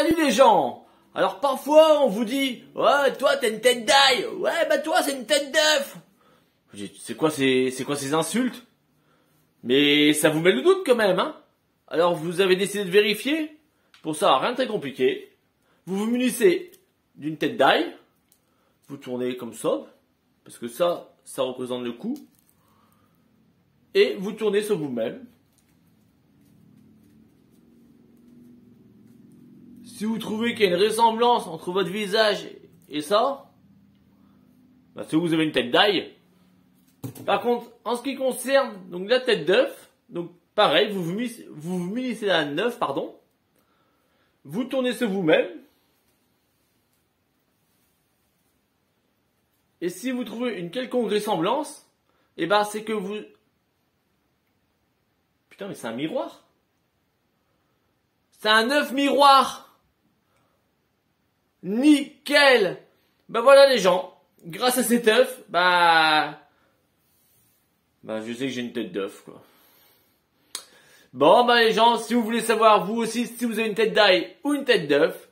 Salut les gens. Alors parfois on vous dit Ouais toi t'as une tête d'ail. Ouais bah toi c'est une tête d'œuf. C'est quoi ces c'est quoi ces insultes? Mais ça vous met le doute quand même hein. Alors vous avez décidé de vérifier? Pour ça rien de très compliqué. Vous vous munissez d'une tête d'ail. Vous tournez comme ça Parce que ça ça représente le coup. Et vous tournez sur vous-même Si vous trouvez qu'il y a une ressemblance entre votre visage et ça, bah, c'est vous avez une tête d'ail. Par contre, en ce qui concerne la tête d'œuf, pareil, vous vous, munissez, vous vous munissez d'un œuf, pardon. Vous tournez sur vous-même. Et si vous trouvez une quelconque ressemblance, eh ben c'est que vous... Putain, mais c'est un miroir. C'est un œuf miroir. Nickel. Bah voilà les gens, grâce à cet œuf, bah... Bah je sais que j'ai une tête d'œuf quoi. Bon bah les gens, si vous voulez savoir vous aussi si vous avez une tête d'ail ou une tête d'œuf,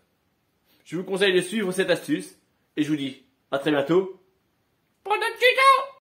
je vous conseille de suivre cette astuce et je vous dis à très bientôt pour notre tuto